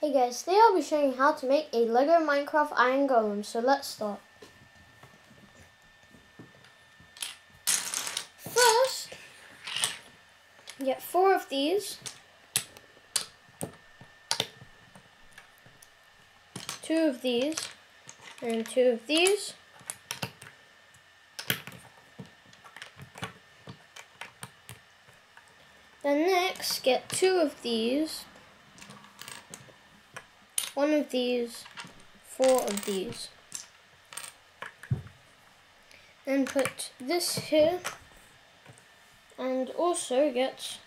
Hey guys, today I'll be showing you how to make a LEGO Minecraft Iron Golem, so let's start. First, get four of these. Two of these, and two of these. Then next, get two of these one of these, four of these. Then put this here and also get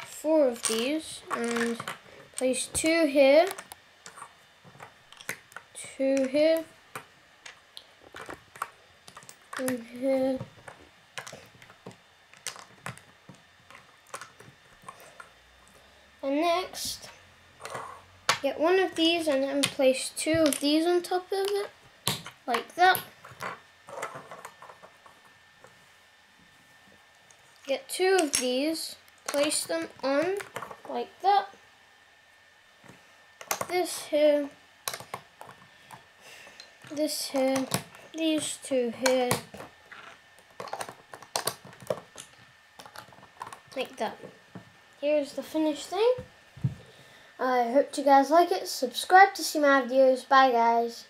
four of these and place two here, two here, and here. And next, Get one of these and then place two of these on top of it, like that. Get two of these, place them on, like that. This here, this here, these two here, like that. Here's the finished thing. I hope you guys like it. Subscribe to see my videos. Bye guys.